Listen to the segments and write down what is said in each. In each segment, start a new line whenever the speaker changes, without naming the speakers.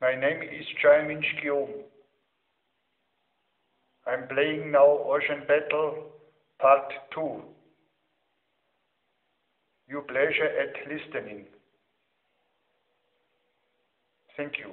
My name is Chaiminch Guillaume. I'm playing now Ocean Battle Part 2. You pleasure at listening. Thank you.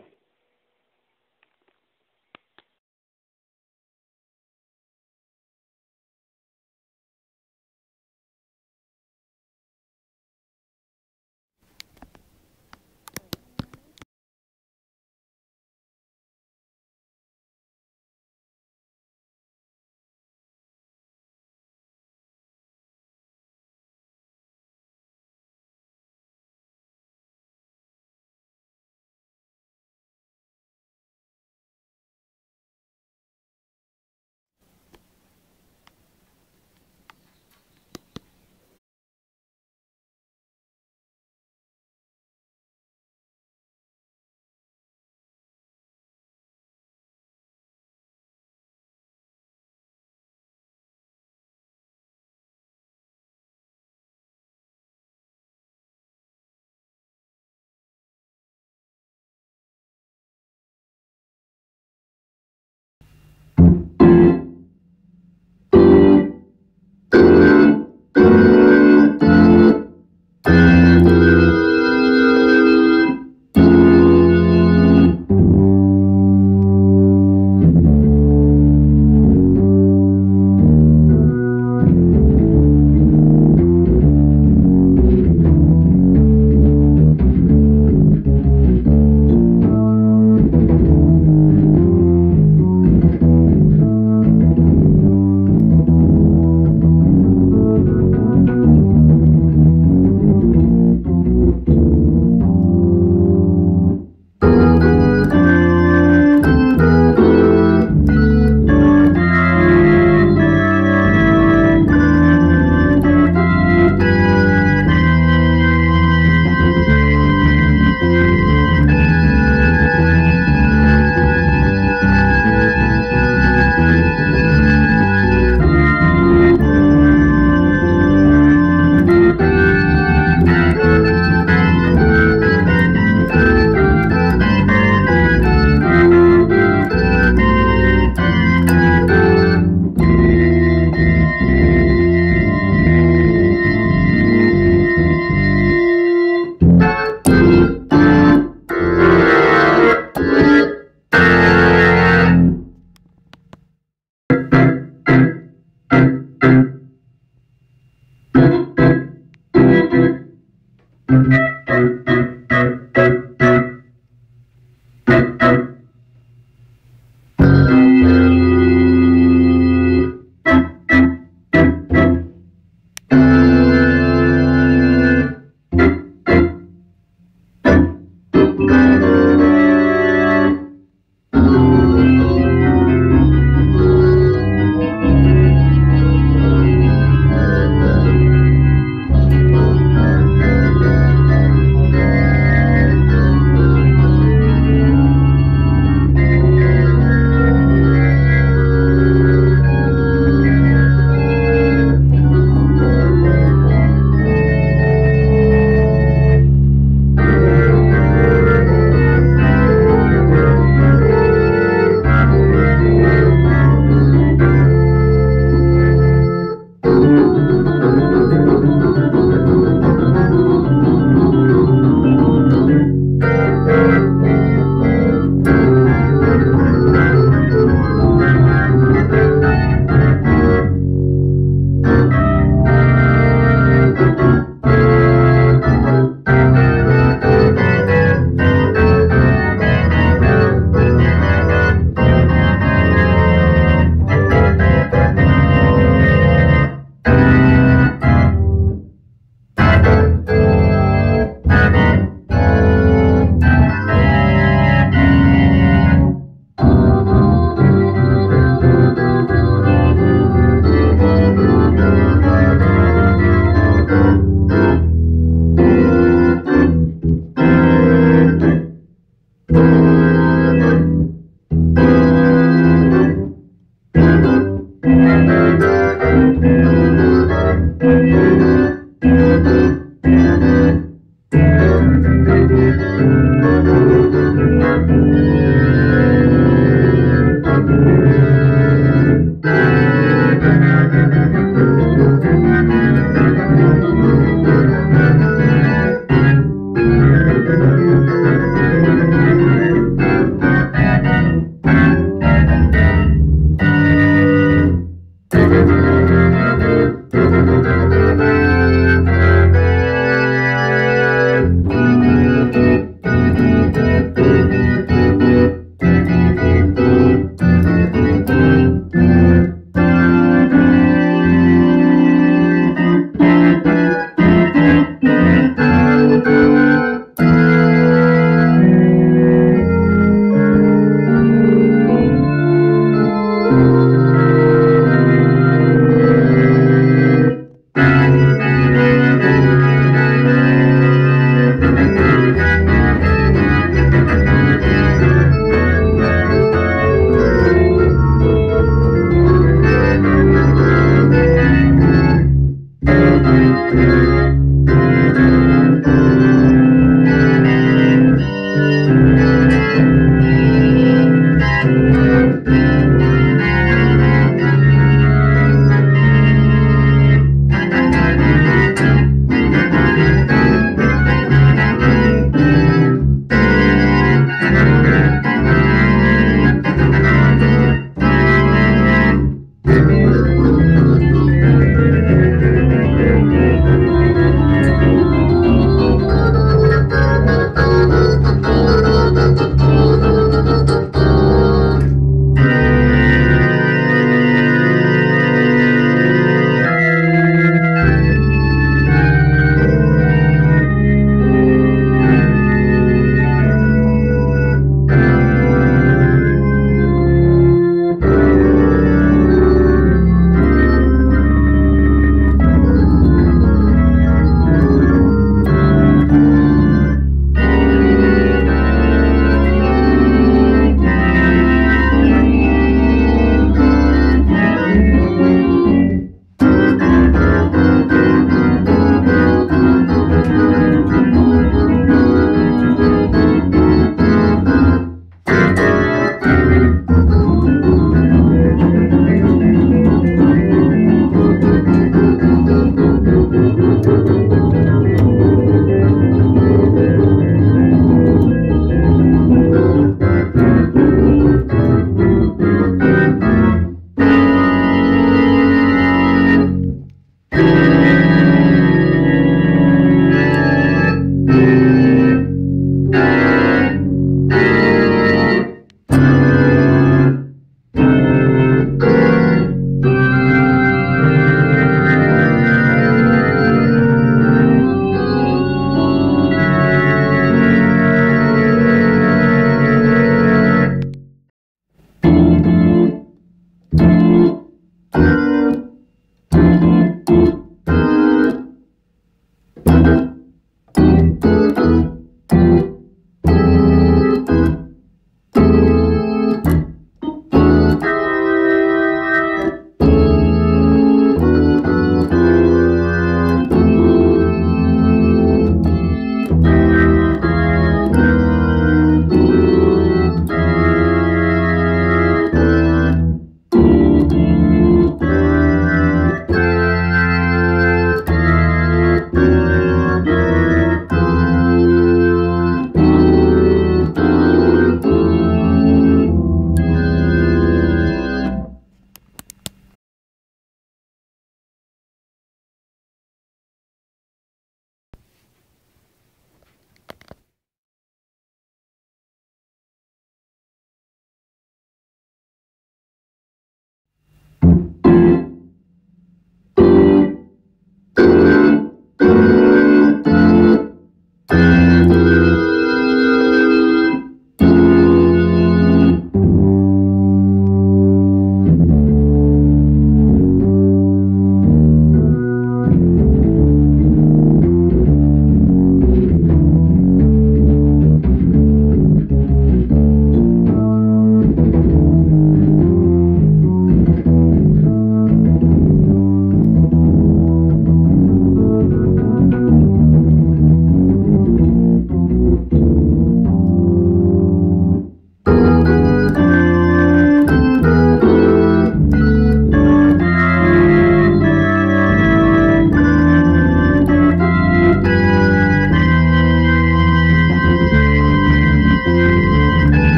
Música